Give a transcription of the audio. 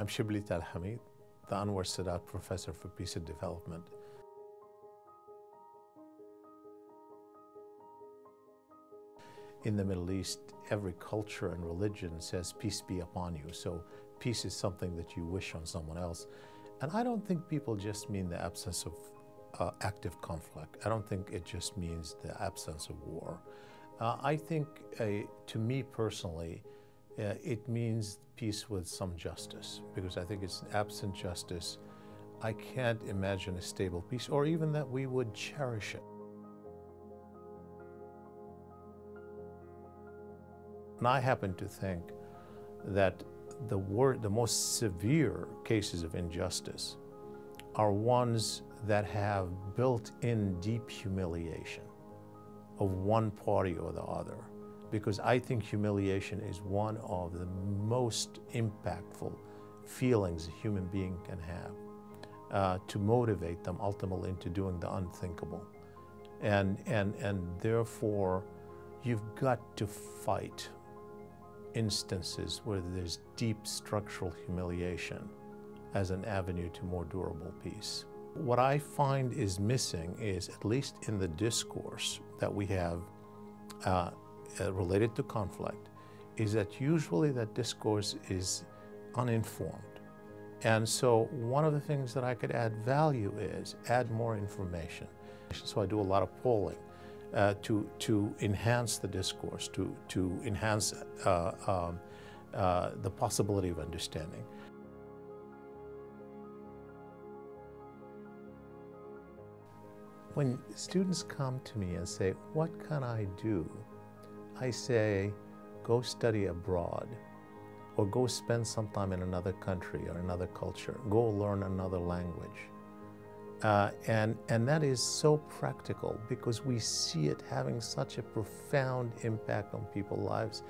I'm Shibley Telhami, the Anwar Sadat Professor for Peace and Development. In the Middle East, every culture and religion says peace be upon you. So peace is something that you wish on someone else. And I don't think people just mean the absence of uh, active conflict. I don't think it just means the absence of war. Uh, I think, uh, to me personally, uh, it means peace with some justice, because I think it's absent justice. I can't imagine a stable peace, or even that we would cherish it. And I happen to think that the, the most severe cases of injustice are ones that have built-in deep humiliation of one party or the other because I think humiliation is one of the most impactful feelings a human being can have uh, to motivate them ultimately into doing the unthinkable. And, and, and therefore, you've got to fight instances where there's deep structural humiliation as an avenue to more durable peace. What I find is missing is, at least in the discourse that we have uh, uh, related to conflict is that usually that discourse is uninformed. And so one of the things that I could add value is add more information. So I do a lot of polling uh, to, to enhance the discourse, to, to enhance uh, um, uh, the possibility of understanding. When students come to me and say, what can I do I say, go study abroad or go spend some time in another country or another culture. Go learn another language. Uh, and, and that is so practical because we see it having such a profound impact on people's lives.